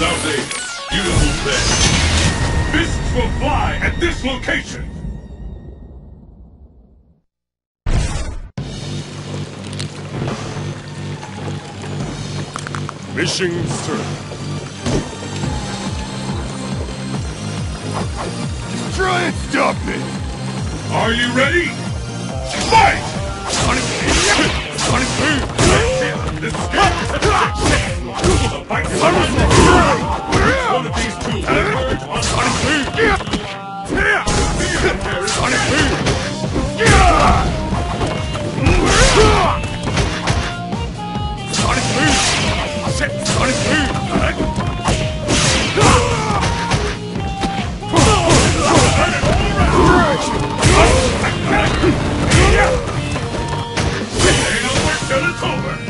beautiful bed. Fists will fly at this location. Mission start. Try and stop me! Are you ready? Fight! Sonic Sonic Boom! This is The fight it's over.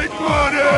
made money!